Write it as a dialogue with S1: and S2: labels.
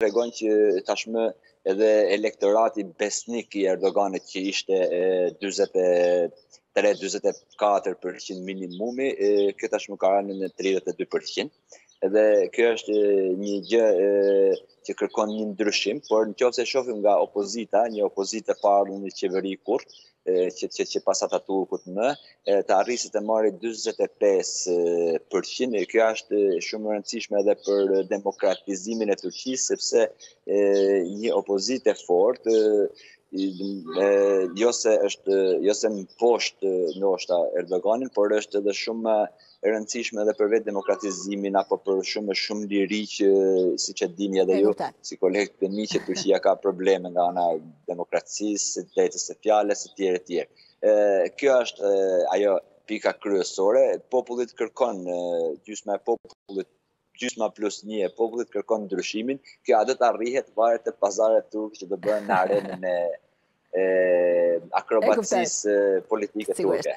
S1: tregon që tashmë edhe elektorati besnik i Erdoganit që ishte 43-44% minimumi, kjo tashmë ka rënë në 32%. Edhe kjo është një gjë që kërkon një ndryshim, por në qofë se shofim nga opozita, një opozitë e parë në qeveri kur, që që që pas Ataturkut më ta arrijë si të marrë 45% dhe kjo është shumë e rëndësishme edhe për demokratizimin e Turqisë sepse një opozitë e fortë jo se është jo se e mposht ndoshta Erdoganin por është edhe shumë e rëndësishme edhe për vetë demokratizimin apo për shumë e shumë liri që siç e dini edhe ju, si kolegët e mi që Turqia ka probleme nga ana demokracisë, drejtës së fjalës e tjerë e tjerë. Kjo është ajo pika kryesore, popullit kërkon, gjysma e popullit gjysma plus një e popullit kërkon ndryshimin, kjo a do të arrihet varet te pazaret turke që do bëhen në arenën e akrobacisë politike turke.